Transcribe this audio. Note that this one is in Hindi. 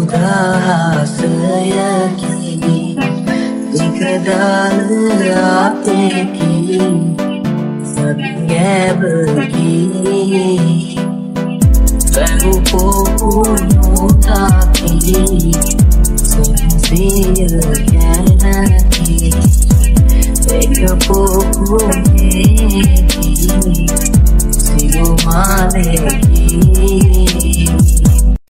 उदास यकीनी ज़िक्र डाल आते की सब गैब की पहू को पूनोता की सुनसीर कहना की एक पोकू में की सिगो माने की